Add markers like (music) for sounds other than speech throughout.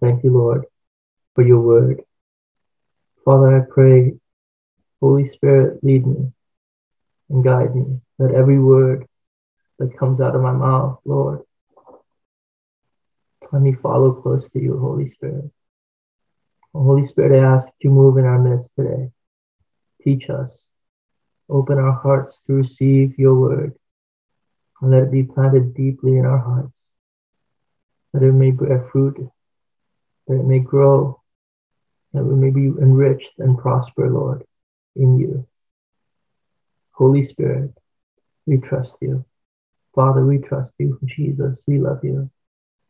Thank you, Lord, for your word. Father, I pray, Holy Spirit, lead me and guide me, that every word that comes out of my mouth, Lord, let me follow close to you, Holy Spirit. Holy Spirit, I ask you move in our midst today. Teach us. Open our hearts to receive your word and let it be planted deeply in our hearts, that it may bear fruit, that it may grow, that we may be enriched and prosper, Lord, in you. Holy Spirit, we trust you. Father, we trust you. Jesus, we love you.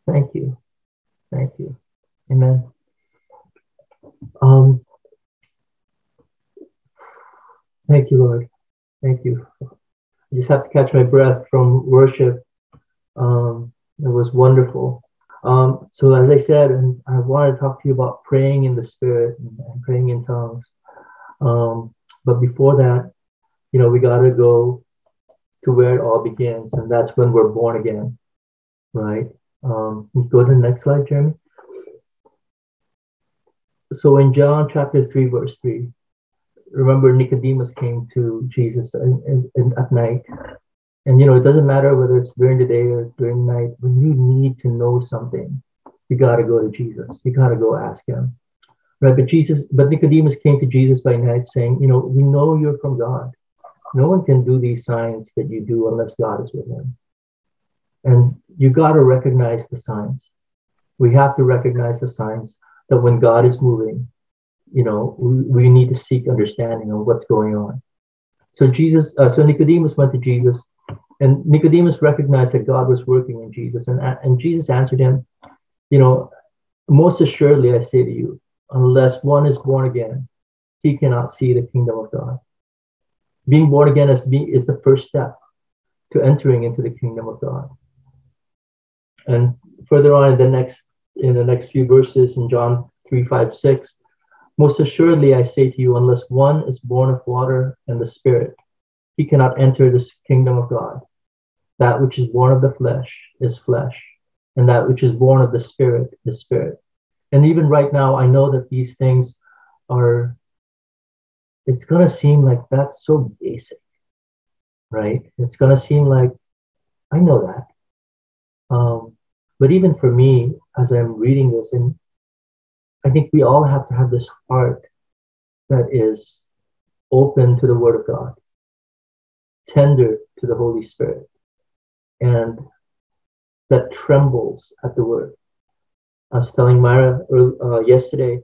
Thank you. Thank you. Amen. Um, thank you, Lord. Thank you. I just have to catch my breath from worship. Um, it was wonderful. Um, so, as I said, and I want to talk to you about praying in the Spirit and, and praying in tongues. Um, but before that, you know, we got to go to where it all begins, and that's when we're born again, right? Um, go to the next slide, Jeremy. So in John chapter 3, verse 3, remember Nicodemus came to Jesus in, in, in, at night. And you know, it doesn't matter whether it's during the day or during night, when you need to know something, you gotta go to Jesus. You gotta go ask him. Right. But Jesus, but Nicodemus came to Jesus by night saying, you know, we know you're from God. No one can do these signs that you do unless God is with him. And you got to recognize the signs. We have to recognize the signs that when God is moving, you know, we, we need to seek understanding of what's going on. So Jesus, uh, so Nicodemus went to Jesus, and Nicodemus recognized that God was working in Jesus, and uh, and Jesus answered him, you know, most assuredly I say to you, unless one is born again, he cannot see the kingdom of God. Being born again is, is the first step to entering into the kingdom of God. And further on in the next in the next few verses in John 3, 5, 6, most assuredly I say to you, unless one is born of water and the Spirit, he cannot enter the kingdom of God. That which is born of the flesh is flesh, and that which is born of the Spirit is spirit. And even right now, I know that these things are, it's going to seem like that's so basic, right? It's going to seem like, I know that. Um, but even for me, as I'm reading this, and I think we all have to have this heart that is open to the Word of God, tender to the Holy Spirit, and that trembles at the Word. I was telling Myra uh, yesterday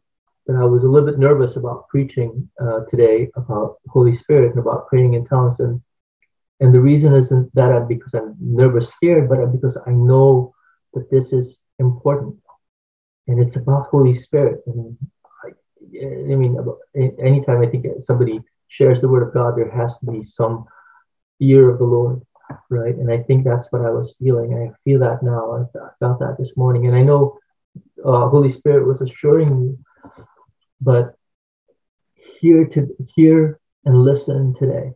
that I was a little bit nervous about preaching uh, today about Holy Spirit and about praying in tongues, and and the reason isn't that I'm because I'm nervous, scared, but because I know that this is important and it's about Holy Spirit. And I, I mean, anytime I think somebody shares the word of God, there has to be some fear of the Lord, right? And I think that's what I was feeling. I feel that now. I felt that this morning. And I know uh, Holy Spirit was assuring me, but hear to hear and listen today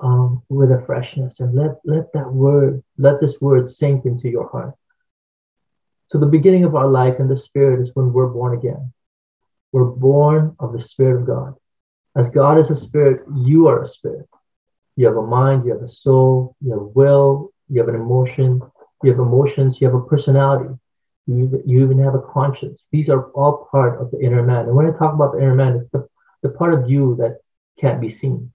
um, with a freshness and let let that word let this word sink into your heart so the beginning of our life in the Spirit is when we're born again. We're born of the Spirit of God. As God is a spirit, you are a spirit. You have a mind, you have a soul, you have a will, you have an emotion, you have emotions, you have a personality, you, you even have a conscience. These are all part of the inner man. And when I talk about the inner man, it's the, the part of you that can't be seen.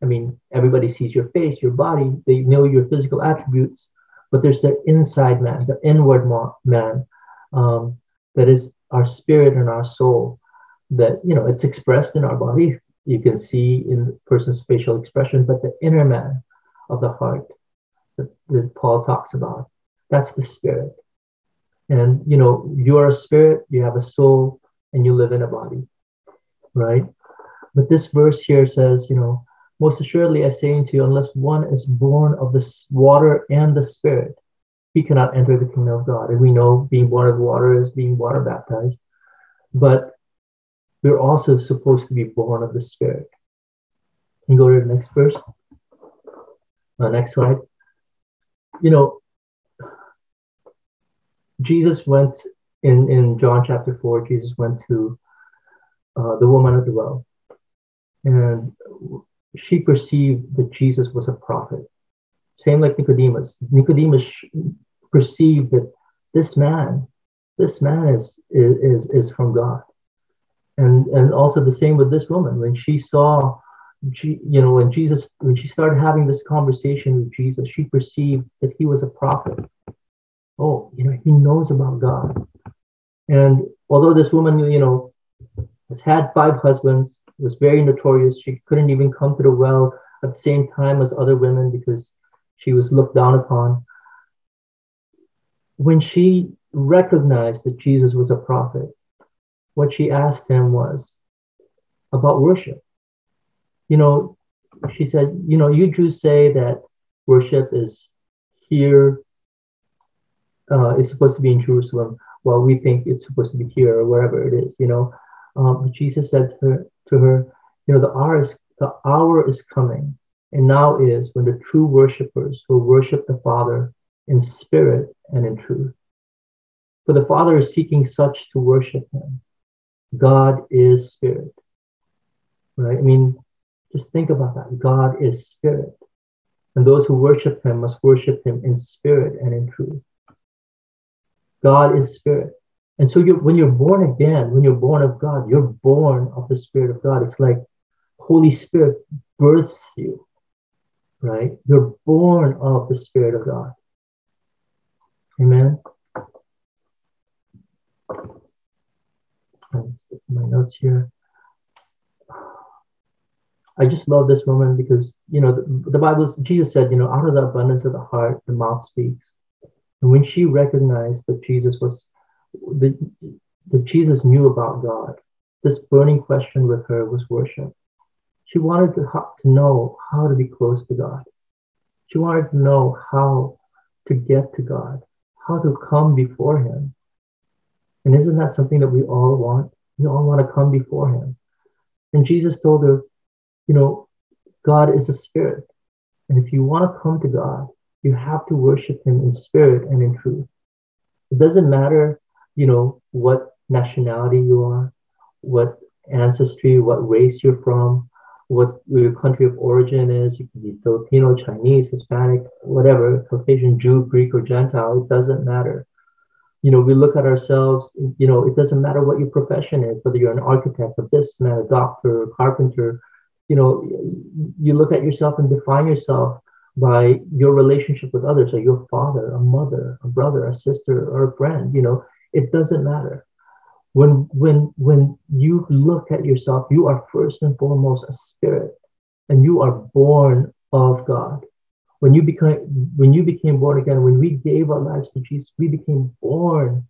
I mean, everybody sees your face, your body, they know your physical attributes, but there's the inside man, the inward man, um, that is our spirit and our soul. That you know, it's expressed in our body. You can see in person's facial expression, but the inner man of the heart that, that Paul talks about, that's the spirit. And you know, you are a spirit, you have a soul, and you live in a body, right? But this verse here says, you know, most assuredly, I say unto you, unless one is born of the water and the Spirit, he cannot enter the kingdom of God. And we know being born of water is being water baptized, but we're also supposed to be born of the Spirit. Can you go to the next verse? Uh, next slide. You know, Jesus went in, in John chapter 4, Jesus went to uh, the woman at the well, and she perceived that Jesus was a prophet. Same like Nicodemus. Nicodemus perceived that this man, this man is, is, is from God. And, and also the same with this woman. When she saw, she, you know, when Jesus, when she started having this conversation with Jesus, she perceived that he was a prophet. Oh, you know, he knows about God. And although this woman, you know, has had five husbands, was very notorious, she couldn't even come to the well at the same time as other women because she was looked down upon. When she recognized that Jesus was a prophet, what she asked him was about worship. You know, she said, You know, you Jews say that worship is here, uh, it's supposed to be in Jerusalem, while we think it's supposed to be here or wherever it is, you know. Um, but Jesus said to her, to her, You know, the hour is, the hour is coming and now is when the true worshippers will worship the Father in spirit and in truth. For the Father is seeking such to worship him. God is spirit. Right? I mean, just think about that. God is spirit. And those who worship him must worship him in spirit and in truth. God is spirit. And so you're, when you're born again, when you're born of God, you're born of the Spirit of God. It's like Holy Spirit births you right? You're born of the Spirit of God. Amen. My notes here. I just love this moment because you know the, the Bible. Jesus said, you know, out of the abundance of the heart, the mouth speaks. And when she recognized that Jesus was, that, that Jesus knew about God, this burning question with her was worship. She wanted to, to know how to be close to God. She wanted to know how to get to God, how to come before Him. And isn't that something that we all want? We all want to come before Him. And Jesus told her, you know, God is a spirit. And if you want to come to God, you have to worship Him in spirit and in truth. It doesn't matter, you know, what nationality you are, what ancestry, what race you're from, what your country of origin is. You can be Filipino, Chinese, Hispanic, whatever, Caucasian, Jew, Greek, or Gentile. It doesn't matter. You know, we look at ourselves, you know, it doesn't matter what your profession is, whether you're an architect, a businessman, a doctor, a carpenter. You know, you look at yourself and define yourself by your relationship with others, or your father, a mother, a brother, a sister, or a friend. You know, it doesn't matter when when when you look at yourself you are first and foremost a spirit and you are born of god when you became when you became born again when we gave our lives to jesus we became born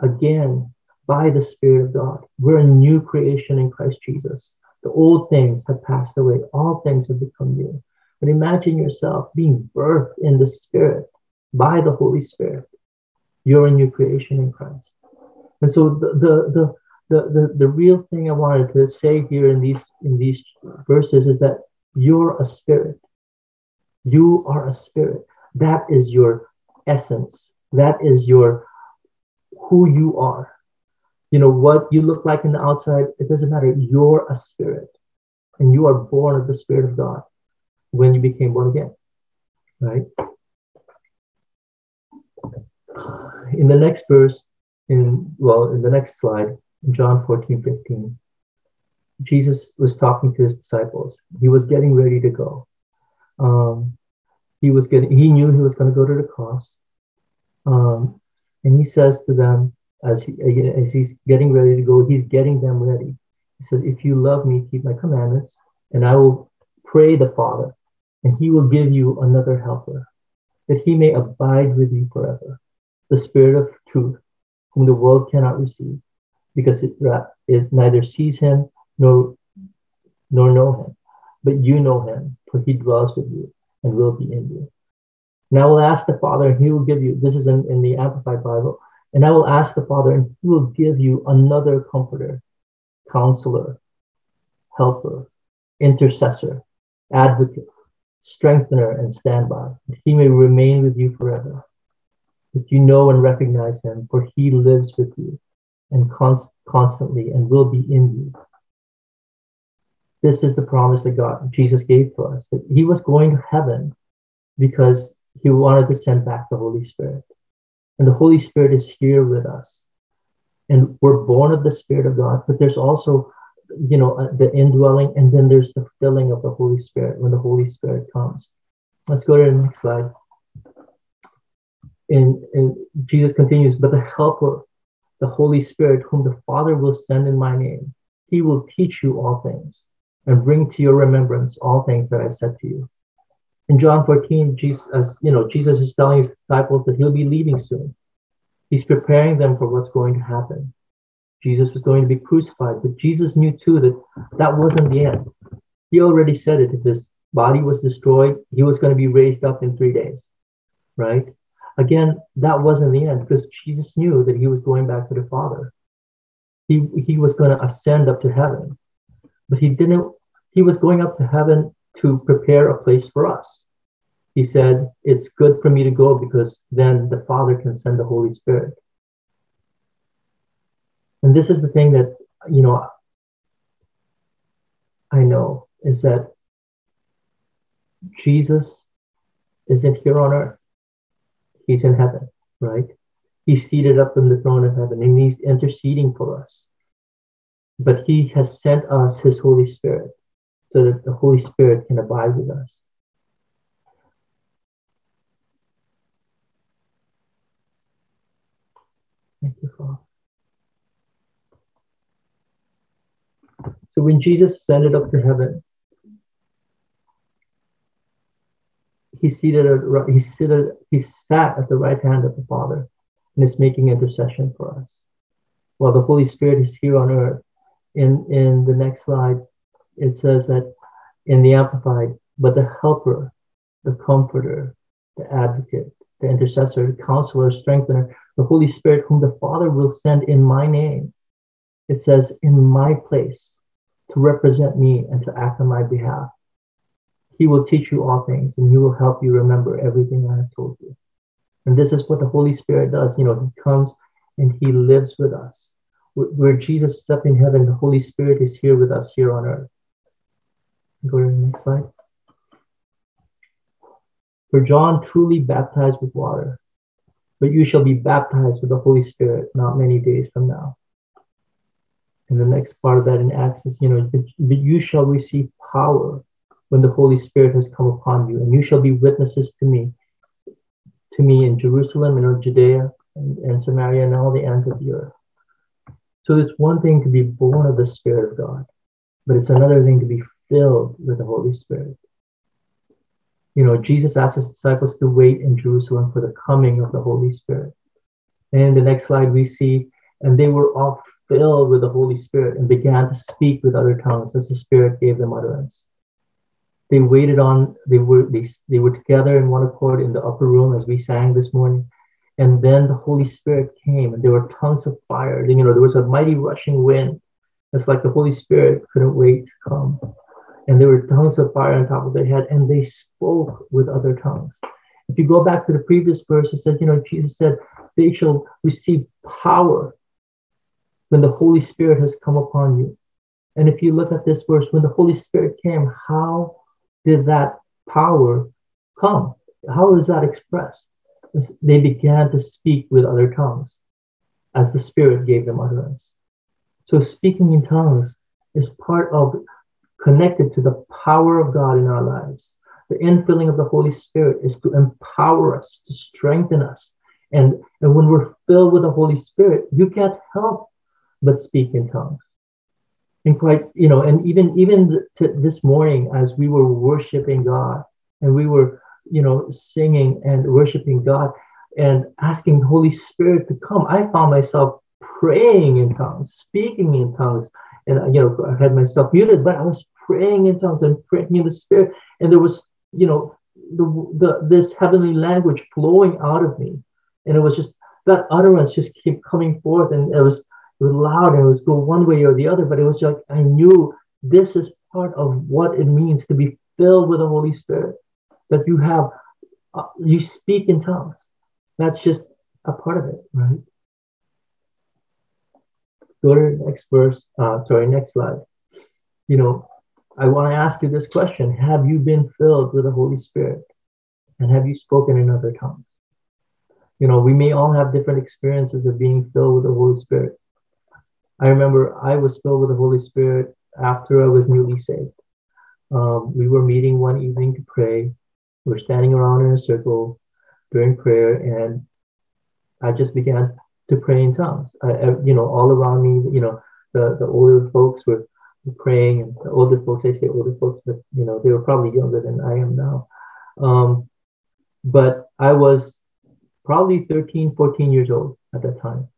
again by the spirit of god. We're a new creation in christ jesus. The old things have passed away. All things have become new. But imagine yourself being birthed in the spirit by the holy spirit. You're a new creation in christ. And so the, the, the, the, the, real thing I wanted to say here in these, in these verses is that you're a spirit. You are a spirit. That is your essence. That is your who you are. You know, what you look like in the outside, it doesn't matter. You're a spirit. And you are born of the Spirit of God when you became born again. Right? In the next verse, in well in the next slide john 14 15 jesus was talking to his disciples he was getting ready to go um, he was getting he knew he was going to go to the cross. Um, and he says to them as, he, as he's getting ready to go he's getting them ready. He says if you love me keep my commandments and i will pray the father and he will give you another helper that he may abide with you forever. The spirit of truth whom the world cannot receive, because it, it neither sees him nor, nor know him. But you know him, for he dwells with you and will be in you. And I will ask the Father, and he will give you, this is in, in the Amplified Bible, and I will ask the Father, and he will give you another comforter, counselor, helper, intercessor, advocate, strengthener, and standby, that he may remain with you forever. that you know and recognize him, for he lives with you and const- constantly and will be in you. This is the promise that God, Jesus gave to us, that he was going to heaven because he wanted to send back the Holy Spirit. And the Holy Spirit is here with us. And we're born of the Spirit of God, but there's also, you know, uh, the indwelling, and then there's the filling of the Holy Spirit when the Holy Spirit comes. Let's go to the next slide. And, and Jesus continues, but the Helper, the Holy Spirit, whom the Father will send in my name, he will teach you all things and bring to your remembrance all things that I said to you. In John 14, Jesus, you know, Jesus is telling his disciples that he'll be leaving soon. He's preparing them for what's going to happen. Jesus was going to be crucified, but Jesus knew too that that wasn't the end. He already said it. If his body was destroyed, he was going to be raised up in three days, right? Again, that wasn't the end because Jesus knew that he was going back to the Father. He, he was going to ascend up to heaven, but he didn't, he was going up to heaven to prepare a place for us. He said, It's good for me to go because then the Father can send the Holy Spirit. And this is the thing that, you know, I know is that Jesus isn't here on earth. He's in heaven, right? He's seated up in the throne of heaven and he's interceding for us. But he has sent us his Holy Spirit so that the Holy Spirit can abide with us. Thank you, Father. So when Jesus ascended up to heaven, he seated at, he seated he sat at the right hand of the Father and is making intercession for us. While the Holy Spirit is here on earth. In in the next slide, it says that in the Amplified, but the helper, the comforter, the advocate, the intercessor, the counselor, strengthener, the Holy Spirit, whom the Father will send in my name. It says, in my place to represent me and to act on my behalf. He will teach you all things and he will help you remember everything I have told you. And this is what the Holy Spirit does. You know, he comes and he lives with us. Where Jesus is up in heaven, the Holy Spirit is here with us here on earth. Go to the next slide. For John truly baptized with water, but you shall be baptized with the Holy Spirit not many days from now. And the next part of that in Acts is, you know, but you shall receive power when the Holy Spirit has come upon you, and you shall be witnesses to me, to me in Jerusalem and in Judea and, and Samaria and all the ends of the earth. So it's one thing to be born of the Spirit of God, but it's another thing to be filled with the Holy Spirit. You know, Jesus asked his disciples to wait in Jerusalem for the coming of the Holy Spirit. And in the next slide, we see, and they were all filled with the Holy Spirit and began to speak with other tongues as the Spirit gave them utterance. They waited on, they were they, they were together in one accord in the upper room as we sang this morning. And then the Holy Spirit came and there were tongues of fire. You know, there was a mighty rushing wind. It's like the Holy Spirit couldn't wait to come and there were tongues of fire on top of their head, and they spoke with other tongues. If you go back to the previous verse, it said, you know, Jesus said, they shall receive power when the Holy Spirit has come upon you. And if you look at this verse, when the Holy Spirit came, how did that power come? How is that expressed? They began to speak with other tongues as the Spirit gave them utterance. So speaking in tongues is part of connected to the power of God in our lives. The infilling of the Holy Spirit is to empower us, to strengthen us. And, and when we're filled with the Holy Spirit, you can't help but speak in tongues. And quite, you know, and even even this morning as we were worshiping God and we were, you know, singing and worshiping God and asking Holy Spirit to come, I found myself praying in tongues, speaking in tongues, and you know, I had myself muted, but I was praying in tongues and praying in the spirit. And there was, you know, the, the this heavenly language flowing out of me. And it was just that utterance just kept coming forth and it was it was loud and it was go one way or the other, but it was like I knew this is part of what it means to be filled with the Holy Spirit. That you have uh, you speak in tongues. That's just a part of it, right? Go to the next verse, uh, sorry, next slide. You know, I want to ask you this question Have you been filled with the Holy Spirit? And have you spoken in other tongues? You know, we may all have different experiences of being filled with the Holy Spirit. I remember I was filled with the Holy Spirit after I was newly saved. Um, we were meeting one evening to pray. We were standing around in a circle during prayer, and I just began to pray in tongues. I, you know, all around me, you know, the, the older folks were praying, and the older folks, I say older folks, but you know, they were probably younger than I am now. Um, but I was probably 13, 14 years old at that time.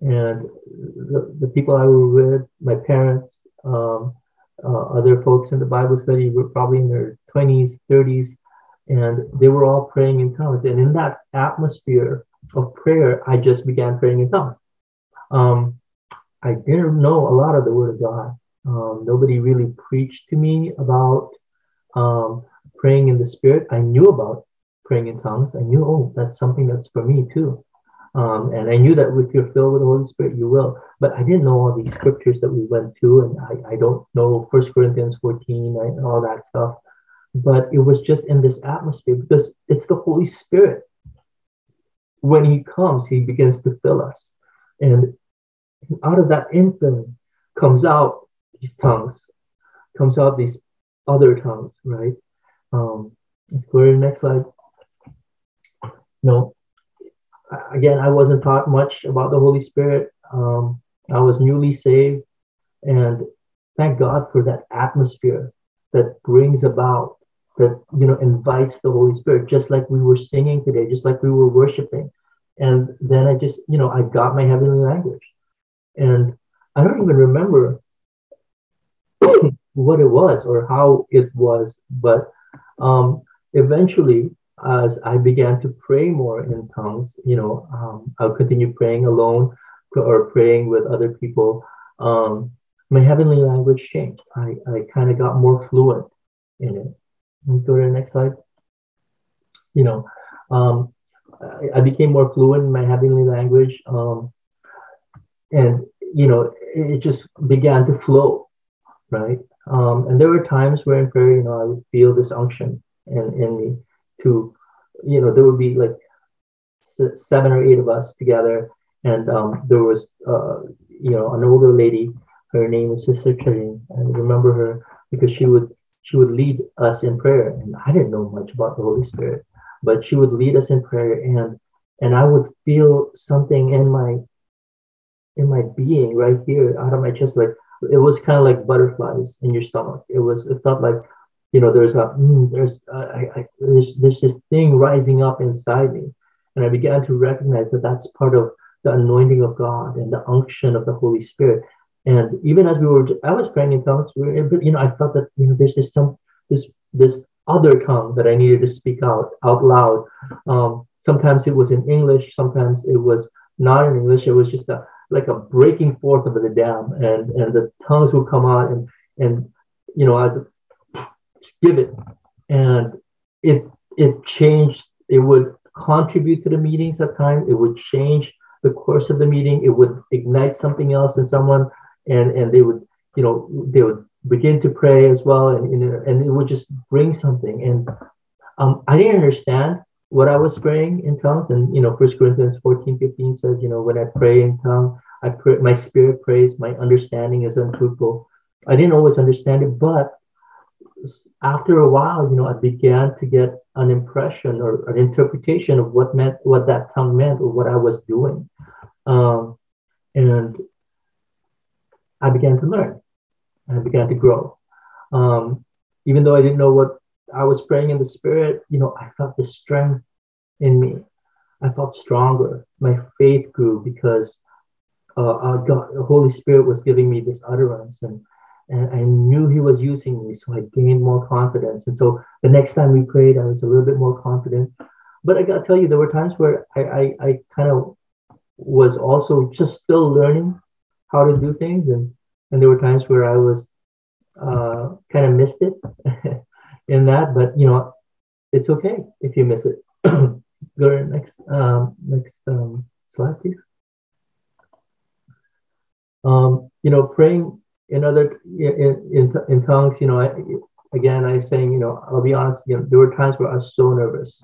And the, the people I were with, my parents, um, uh, other folks in the Bible study were probably in their 20s, 30s, and they were all praying in tongues. And in that atmosphere of prayer, I just began praying in tongues. Um, I didn't know a lot of the Word of God. Um, nobody really preached to me about um, praying in the Spirit. I knew about praying in tongues. I knew, oh, that's something that's for me too. Um, and I knew that if you're filled with the Holy Spirit, you will. But I didn't know all these scriptures that we went to, and I, I don't know First Corinthians 14 and all that stuff. But it was just in this atmosphere because it's the Holy Spirit. When He comes, He begins to fill us. And out of that infilling comes out these tongues, comes out these other tongues, right? Um, go to the next slide. No, again, I wasn't taught much about the Holy Spirit. Um, I was newly saved, and thank God for that atmosphere that brings about that you know invites the Holy Spirit, just like we were singing today, just like we were worshiping. And then I just, you know, I got my heavenly language, and I don't even remember (clears throat) what it was or how it was, but um, eventually as I began to pray more in tongues, you know, um, I'll continue praying alone or praying with other people. Um, my heavenly language changed. I, I kind of got more fluent in it. Go to the next slide. You know, um, I, I, became more fluent in my heavenly language. Um, and, you know, it, it, just began to flow, right? Um, and there were times where in prayer, you know, I would feel this unction in, in me to, you know, there would be like seven or eight of us together, and um, there was, uh, you know, an older lady. Her name was Sister Charine. I remember her because she would she would lead us in prayer, and I didn't know much about the Holy Spirit, but she would lead us in prayer, and and I would feel something in my in my being right here out of my chest, like it was kind of like butterflies in your stomach. It was it felt like you know, there's a mm, there's uh, I, I, there's there's this thing rising up inside me, and I began to recognize that that's part of the anointing of God and the unction of the Holy Spirit. And even as we were, I was praying in tongues. We were, you know, I felt that you know, there's this some this this other tongue that I needed to speak out out loud. Um, sometimes it was in English, sometimes it was not in English. It was just a like a breaking forth of the dam, and and the tongues would come out, and and you know, I, give it. And it it changed, it would contribute to the meetings at times, it would change the course of the meeting, it would ignite something else in someone, and, and they would, you know, they would begin to pray as well, and, you know, and it would just bring something. And um, I didn't understand what I was praying in tongues. And, you know, First Corinthians 14, 15 says, you know, when I pray in tongues, I pray, my spirit prays, my understanding is unfruitful I didn't always understand it, but after a while, you know, I began to get an impression or an interpretation of what meant what that tongue meant or what I was doing, um, and I began to learn. I began to grow. Um, even though I didn't know what I was praying in the spirit, you know, I felt the strength in me. I felt stronger. My faith grew because uh, uh, God, the Holy Spirit was giving me this utterance, and and I knew he was using me, so I gained more confidence. And so the next time we prayed, I was a little bit more confident. But I got to tell you, there were times where I, I, I kind of was also just still learning how to do things, and and there were times where I was uh, kind of missed it (laughs) in that. But you know, it's okay if you miss it. (clears throat) Go to next um, next um, Slide, please. Um, you know, praying in other in, in, in tongues, you know, I, again, I'm saying, you know, I'll be honest, you know, there were times where I was so nervous.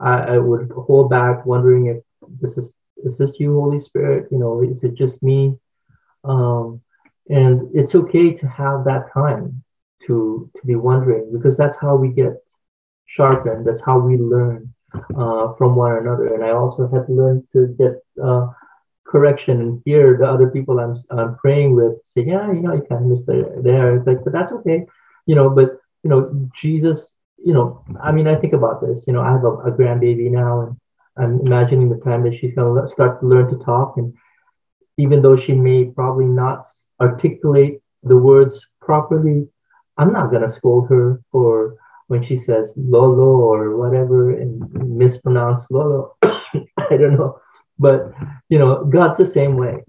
I, I would hold back, wondering if this is is this you, Holy Spirit? You know, is it just me? Um, and it's okay to have that time to to be wondering because that's how we get sharpened. That's how we learn uh, from one another. And I also had to learn to get uh, correction and hear the other people I'm, I'm praying with say, yeah, you know, you can't miss there. there. It's like, but that's okay, you know. But you know, Jesus, you know, I mean, I think about this. You know, I have a, a grandbaby now, and I'm imagining the time that she's going to start to learn to talk, and even though she may probably not articulate the words properly, I'm not going to scold her for when she says Lolo or whatever and mispronounce Lolo. (coughs) I don't know. But, you know, God's the same way.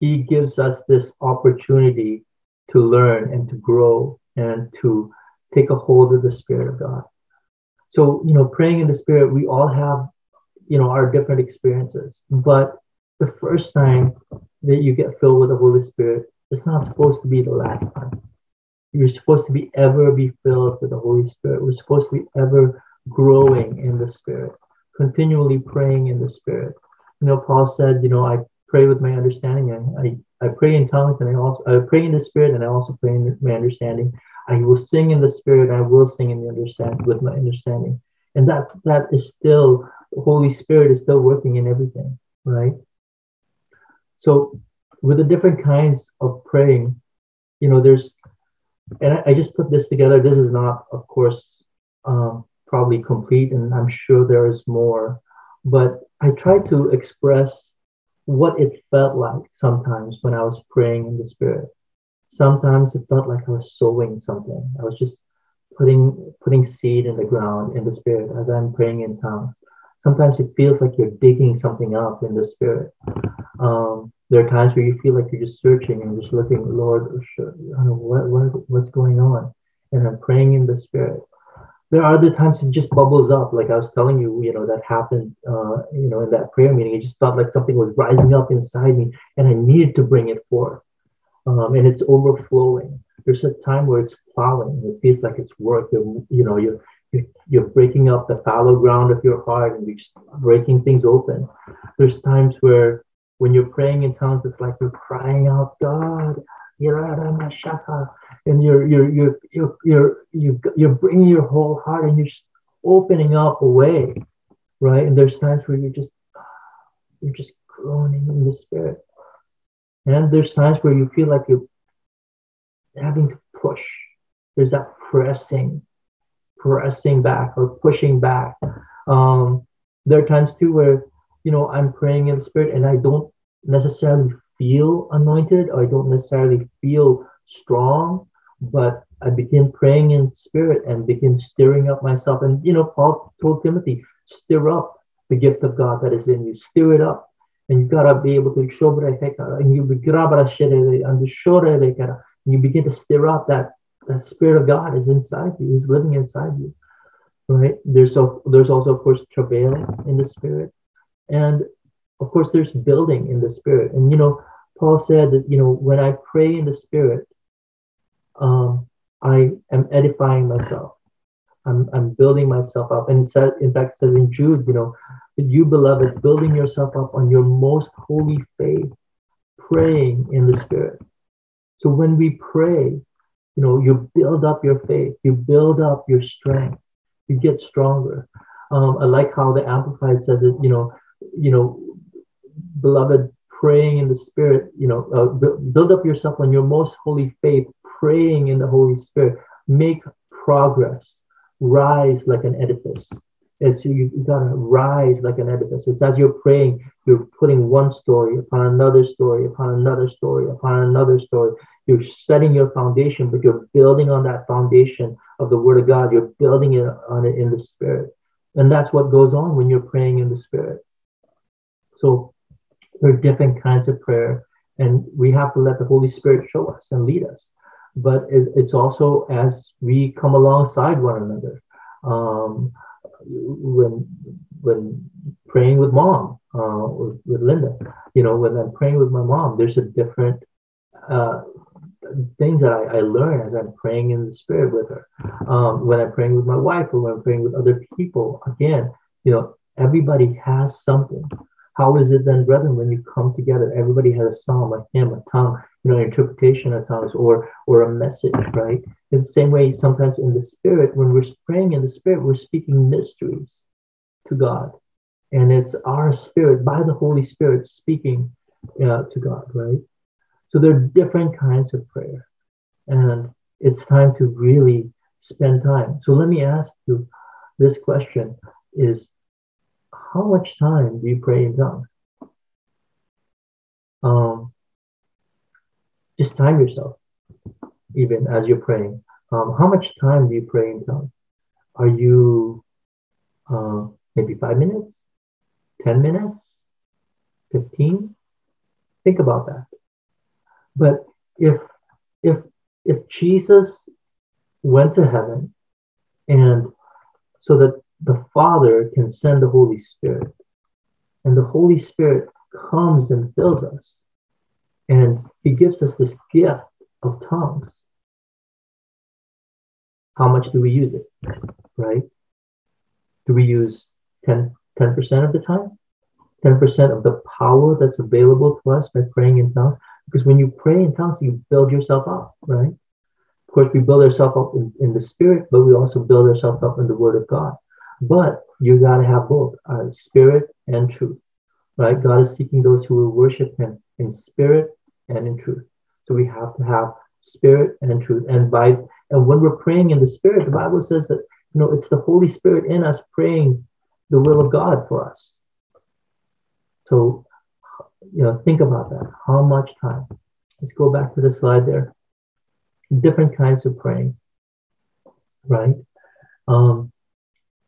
He gives us this opportunity to learn and to grow and to take a hold of the Spirit of God. So, you know, praying in the Spirit, we all have, you know, our different experiences. But the first time that you get filled with the Holy Spirit, it's not supposed to be the last time. You're supposed to be ever be filled with the Holy Spirit. We're supposed to be ever growing in the Spirit, continually praying in the Spirit. You know, Paul said, you know, I pray with my understanding. I, I, I pray in tongues and I also I pray in the Spirit and I also pray in my understanding. I will sing in the Spirit. I will sing in the understand with my understanding. And that that is still Holy Spirit is still working in everything, right? So with the different kinds of praying, you know, there's and I, I, just put this together. This is not, of course, um, probably complete, and I'm sure there is more. But I try to express what it felt like sometimes when I was praying in the Spirit. Sometimes it felt like I was sowing something. I was just putting putting seed in the ground in the Spirit as I'm praying in tongues. Sometimes it feels like you're digging something up in the Spirit. Um, there are times where you feel like you're just searching and just looking, Lord, what, what what's going on, and I'm praying in the Spirit. There are other times it just bubbles up, like I was telling you, you know, that happened, uh, you know, in that prayer meeting. It just felt like something was rising up inside me, and I needed to bring it forth, um, and it's overflowing. There's a time where it's plowing. It feels like it's work. You know, you're you're breaking up the fallow ground of your heart and you're just breaking things open. There's times where when you're praying in tongues, it's like you're crying out, God, and you're you're you're you're you're you're, you're bringing your whole heart and you're just opening up a way, right? And there's times where you're just you're just groaning in the spirit, and there's times where you feel like you're having to push. There's that pressing, pressing back or pushing back. Um, there are times too where you know, I'm praying in spirit and I don't necessarily feel anointed or I don't necessarily feel strong, but I begin praying in spirit and begin stirring up myself. And, you know, Paul told Timothy, stir up the gift of God that is in you, stir it up. And you've gotta be able to show and you and you begin to stir up that that spirit of God is inside you, He's living inside you. Right? There's so there's also of course travailing in the spirit. And of course, there's building in the spirit. And, you know, Paul said that, you know, when I pray in the spirit, um, I am edifying myself. I'm, I'm building myself up. And says, in fact, says in Jude, you know, you beloved, building yourself up on your most holy faith, praying in the spirit. So when we pray, you know, you build up your faith, you build up your strength, you get stronger. Um, I like how the Amplified says that, you know, you know, beloved, praying in the Spirit, you know, uh, build up yourself on your most holy faith, praying in the Holy Spirit, make progress, rise like an edifice. And so you, you gotta rise like an edifice. It's as you're praying, you're putting one story upon another story, upon another story, upon another story. You're setting your foundation, but you're building on that foundation of the Word of God. You're building it on it in the Spirit. And that's what goes on when you're praying in the Spirit. So there are different kinds of prayer, and we have to let the Holy Spirit show us and lead us. But it, it's also as we come alongside one another. Um, when when praying with mom, uh, with, with Linda. You know, when I'm praying with my mom, there's a different uh, things that I, I, learn as I'm praying in the spirit with her. Um, when I'm praying with my wife or when I'm praying with other people, again, you know, everybody has something. How is it then, brethren, when you come together, everybody has a psalm, a hymn, a tongue, you know, interpretation of tongues or or a message, right? In the same way, sometimes in the spirit, when we're praying in the spirit, we're speaking mysteries to God. And it's our spirit, by the Holy Spirit, speaking uh, to God, right? So there are different kinds of prayer. And it's time to really spend time. So let me ask you this question is how much time do you pray in tongues? Um, just time yourself, even as you're praying. Um, how much time do you pray in tongues? Are you uh, maybe five minutes, 10 minutes, 15? Think about that. But if if if Jesus went to heaven and so that the Father can send the Holy Spirit and the Holy Spirit comes and fills us and he gives us this gift of tongues. How much do we use it? Right? Do we use 10, 10% of the time? 10% of the power that's available to us by praying in tongues? Because when you pray in tongues, you build yourself up, right? Of course, we build ourselves up in, in the spirit, but we also build ourselves up in the word of God. But you got to have both uh, spirit and truth, right? God is seeking those who will worship him in spirit and in truth. So we have to have spirit and truth. And by and when we're praying in the spirit, the Bible says that you know it's the Holy Spirit in us praying the will of God for us. So you know, think about that. How much time? Let's go back to the slide there. Different kinds of praying, right? Um,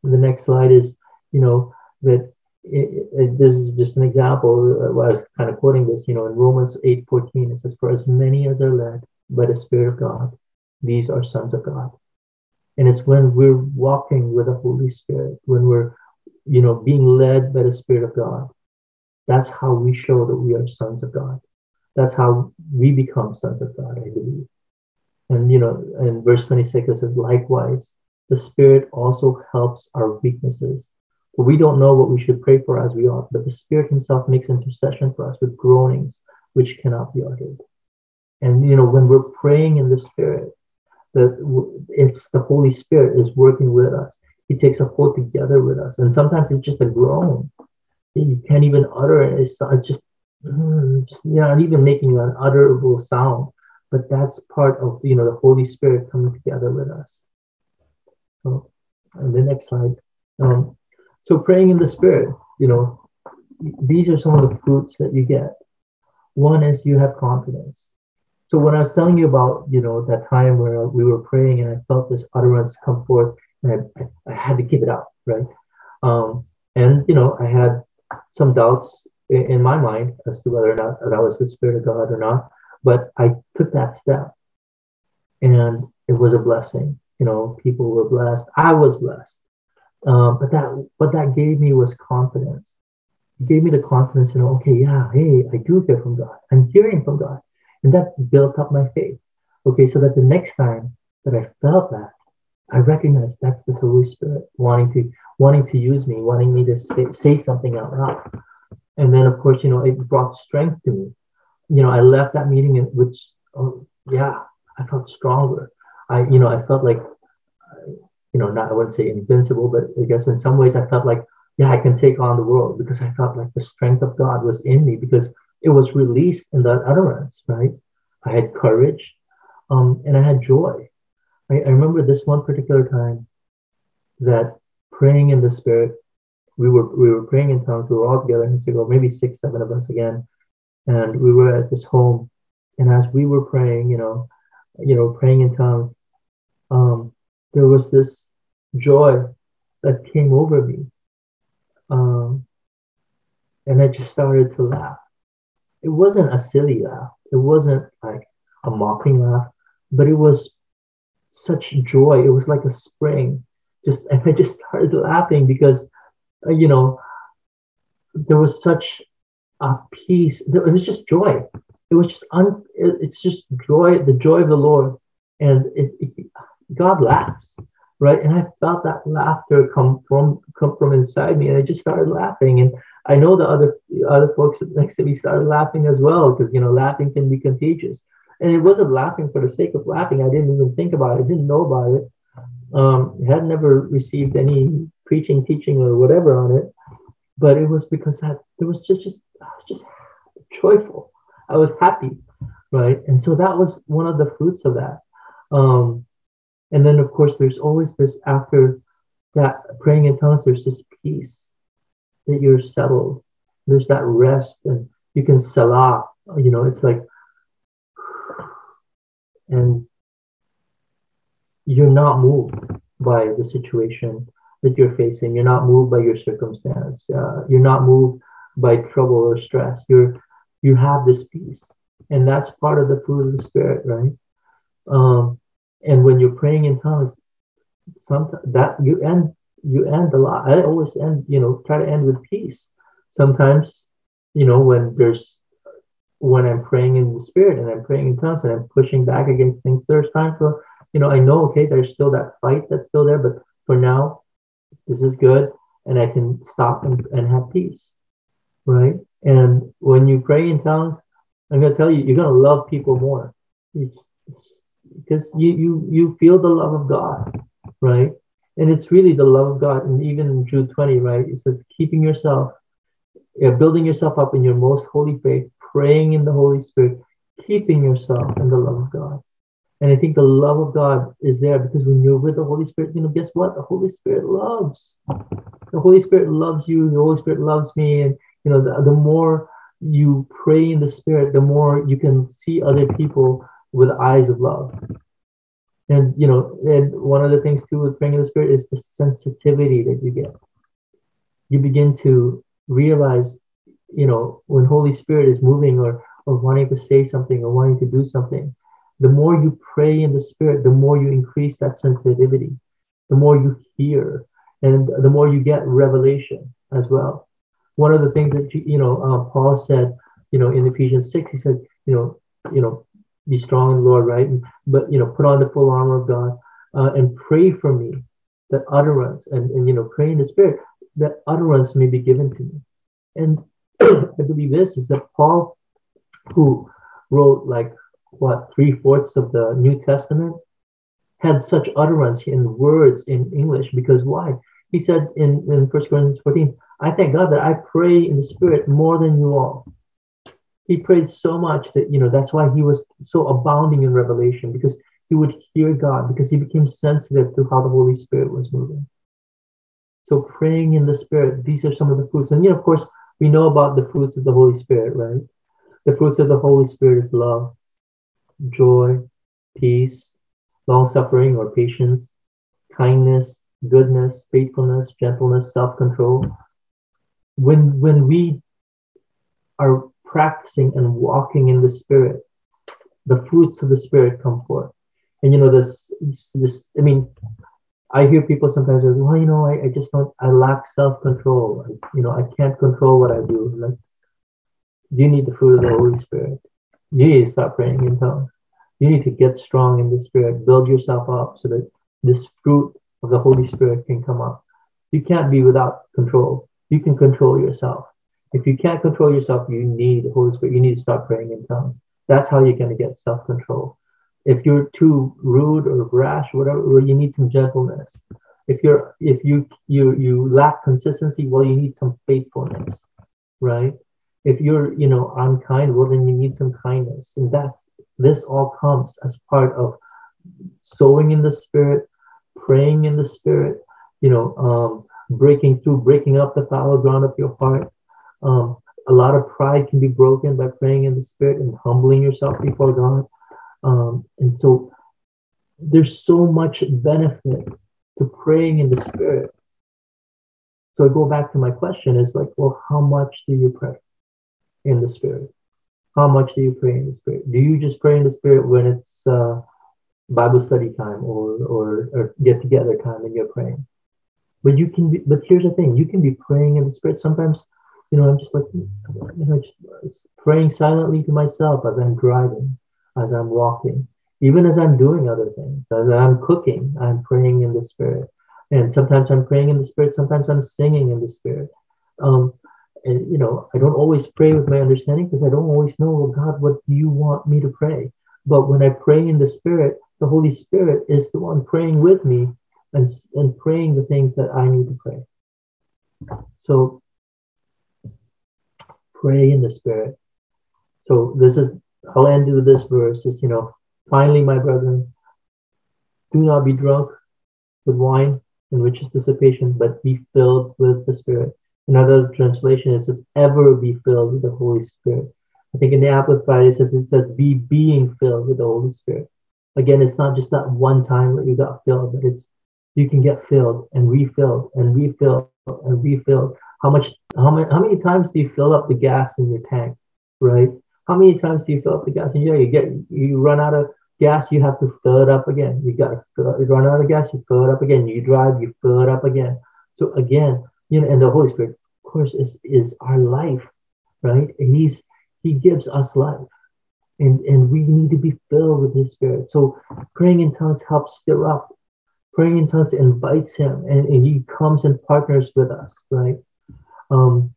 the next slide is, you know, that it, it, this is just an example. Uh, I was kind of quoting this, you know, in Romans 8 14, it says, For as many as are led by the Spirit of God, these are sons of God. And it's when we're walking with the Holy Spirit, when we're, you know, being led by the Spirit of God, that's how we show that we are sons of God. That's how we become sons of God, I believe. And, you know, in verse 26, it says, likewise, the Spirit also helps our weaknesses. For we don't know what we should pray for as we ought, but the Spirit Himself makes intercession for us with groanings which cannot be uttered. And, you know, when we're praying in the Spirit, that it's the Holy Spirit is working with us. He takes a hold together with us. And sometimes it's just a groan you can't even utter it. It's just, mm, just you know, not even making an utterable sound. But that's part of you know the Holy Spirit coming together with us. So, and the next slide. Um, so praying in the Spirit, you know, these are some of the fruits that you get. One is you have confidence. So when I was telling you about, you know, that time where we were praying and I felt this utterance come forth and I, I, had to give it out, right? Um, and, you know, I had some doubts in, in my mind as to whether or not that was the Spirit of God or not. But I took that step and it was a blessing. You know, people were blessed. I was blessed. Um, but that what that gave me was confidence. It gave me the confidence to know, okay, yeah, hey, I do hear from God. I'm hearing from God. And that built up my faith. Okay, so that the next time that I felt that, I recognized that's the Holy Spirit wanting to wanting to use me, wanting me to say, say something out loud. And then, of course, you know, it brought strength to me. You know, I left that meeting which, oh, yeah, I felt stronger. I, you know, I felt like, you know, not I wouldn't say invincible, but I guess in some ways I felt like, yeah, I can take on the world because I felt like the strength of God was in me because it was released in that utterance, right? I had courage, um, and I had joy. I, I remember this one particular time that praying in the spirit. We were we were praying in tongues. We were all together in Mexico, maybe six, seven of us again, and we were at this home. And as we were praying, you know, you know, praying in tongues, um, there was this joy that came over me, um, and I just started to laugh. It wasn't a silly laugh. It wasn't like a mocking laugh, but it was such joy. It was like a spring just (laughs) and I just started laughing because uh, you know there was such a peace. It was just joy. It was just un, it's just joy, the joy of the Lord, and it, it, God laughs, right? And I felt that laughter come from come from inside me, and I just started laughing. And I know the other other folks next to me started laughing as well because you know laughing can be contagious. And it wasn't laughing for the sake of laughing. I didn't even think about it. I didn't know about it. Um, had never received any preaching, teaching, or whatever on it. But it was because I, there was just just just joyful. I was happy, right? And so that was one of the fruits of that. Um, and then of course there's always this after that praying in tongues. There's this peace that you're settled. There's that rest, and you can selah. You know, it's like, (sighs) and you're not moved by the situation that you're facing. You're not moved by your circumstance. Uh, you're not moved by trouble or stress. You're you have this peace, and that's part of the fruit of the spirit, right? Um, and when you're praying in tongues, sometimes that you end you end a lot. I always end, you know, try to end with peace. Sometimes, you know, when there's when I'm praying in the spirit and I'm praying in tongues and I'm pushing back against things, there's time for, you know, I know, okay, there's still that fight that's still there, but for now, this is good and I can stop and, and have peace. Right. And when you pray in tongues, I'm going to tell you, you're going to love people more because you, you, you feel the love of God. Right. And it's really the love of God. And even in Jude 20, right, it says, keeping yourself, yeah, building yourself up in your most holy faith, praying in the Holy Spirit, keeping yourself in the love of God. And I think the love of God is there because when you're with the Holy Spirit, you know, guess what? The Holy Spirit loves. The Holy Spirit loves you. The Holy Spirit loves me. And, you know, the, the more you pray in the Spirit, the more you can see other people with eyes of love. And you know, and one of the things too with praying in the spirit is the sensitivity that you get. You begin to realize, you know, when Holy Spirit is moving or or wanting to say something or wanting to do something, the more you pray in the spirit, the more you increase that sensitivity, the more you hear, and the more you get revelation as well. One of the things that you know uh, Paul said, you know, in Ephesians six, he said, you know, you know, be strong in the Lord, right? And, but you know, put on the full armor of God uh, and pray for me that utterance and, and you know, pray in the spirit that utterance may be given to me. And (clears throat) I believe this is that Paul, who wrote like what three fourths of the New Testament, had such utterance in words in English because why? He said in, in 1 Corinthians 14, I thank God that I pray in the spirit more than you all he prayed so much that you know that's why he was so abounding in revelation because he would hear God because he became sensitive to how the Holy Spirit was moving. So praying in the Spirit, these are some of the fruits. And you know, of course, we know about the fruits of the Holy Spirit, right? The fruits of the Holy Spirit is love, joy, peace, long suffering or patience, kindness, goodness, faithfulness, gentleness, self-control. When when we are practicing and walking in the Spirit, the fruits of the Spirit come forth. And you know, this, this, I mean, I hear people sometimes say, well, you know, I, I just don't, I lack self control. You know, I can't control what I do. Like, you need the fruit of the Holy Spirit. You need to start praying in tongues. You need to get strong in the Spirit, build yourself up so that this fruit of the Holy Spirit can come up. You can't be without control. You can control yourself. If you can't control yourself, you need the Holy Spirit. You need to start praying in tongues. That's how you're going to get self control. If you're too rude or brash, or whatever, well, you need some gentleness. If you're if you you you lack consistency, well, you need some faithfulness, right? If you're you know unkind, well, then you need some kindness, and that's this all comes as part of sowing in the Spirit, praying in the Spirit, you know, um, breaking through, breaking up the fallow ground of your heart, um, a lot of pride can be broken by praying in the Spirit and humbling yourself before God. Um, and so there's so much benefit to praying in the Spirit. So I go back to my question is like, well, how much do you pray in the Spirit? How much do you pray in the Spirit? Do you just pray in the Spirit when it's uh, Bible study time or, or, or get together time and you're praying? But you can be, but here's the thing you can be praying in the Spirit. Sometimes you know, I'm just like, you know, just praying silently to myself as I'm driving, as I'm walking, even as I'm doing other things, as I'm cooking, I'm praying in the spirit. And sometimes I'm praying in the spirit, sometimes I'm singing in the spirit. Um, and you know, I don't always pray with my understanding because I don't always know, God, what do you want me to pray? But when I pray in the spirit, the Holy Spirit is the one praying with me and, and praying the things that I need to pray. So pray in the spirit. So this is I'll end with this verse is you know, finally, my brethren, do not be drunk with wine in which is dissipation, but be filled with the Spirit. Another translation it says, ever be filled with the Holy Spirit. I think in the Amplified it says it says be being filled with the Holy Spirit. Again, it's not just that one time that you got filled, but it's you can get filled and refilled and refilled and refilled. How much how many how many times do you fill up the gas in your tank? Right? How many times do you fill up the gas? And yeah, you get you run out of gas, you have to fill it up again. You got to fill, you run out of gas, you fill it up again. You drive, you fill it up again. So again, you know, and the Holy Spirit, of course, is is our life, right? He's He gives us life, and and we need to be filled with His Spirit. So praying in tongues helps stir up. Praying in tongues invites Him, and, and He comes and partners with us, right? Um,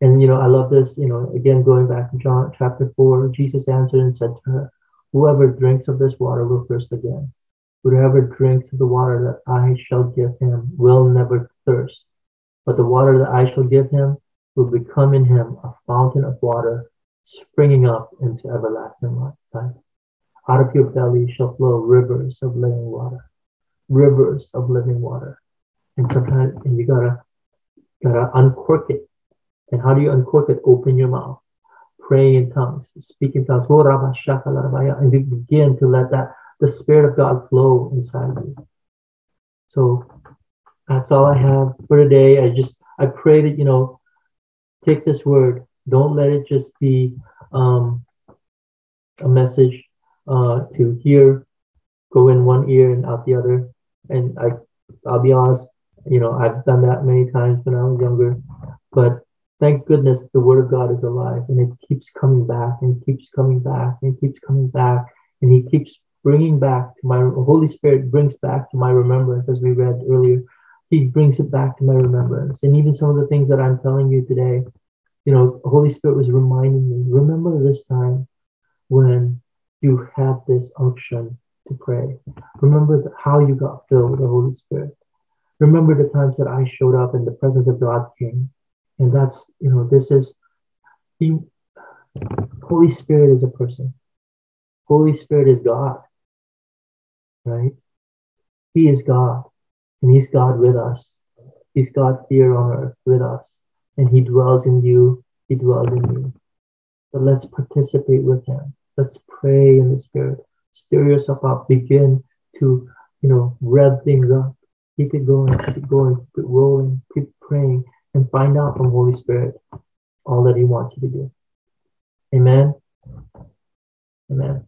and you know, I love this. You know, again, going back to John chapter four, Jesus answered and said to her, "Whoever drinks of this water will thirst again. Whoever drinks of the water that I shall give him will never thirst. But the water that I shall give him will become in him a fountain of water, springing up into everlasting life. Out of your belly shall flow rivers of living water, rivers of living water. And sometimes, and you gotta gotta uncork it and how do you uncork it? Open your mouth, pray in tongues, speak in tongues, oh, and begin to let that the Spirit of God flow inside you. So that's all I have for today. I just I pray that you know take this word. Don't let it just be um, a message uh, to hear, go in one ear and out the other. And I, I'll be honest, you know, I've done that many times when I was younger, but thank goodness the word of God is alive and it keeps coming back and keeps coming back and keeps coming back and he keeps bringing back to my Holy Spirit brings back to my remembrance as we read earlier. He brings it back to my remembrance. And even some of the things that I'm telling you today, you know, Holy Spirit was reminding me, remember this time when you had this unction to pray. Remember how you got filled with the Holy Spirit. Remember the times that I showed up and the presence of God came and that's, you know, this is the Holy Spirit is a person. Holy Spirit is God, right? He is God, and He's God with us. He's God here on earth with us, and He dwells in you. He dwells in you. But let's participate with Him. Let's pray in the Spirit. Stir yourself up. Begin to, you know, rev things up. Keep it going. Keep it going. Keep it rolling. Keep praying and find out from Holy Spirit all that He wants you to do. Amen. Amen.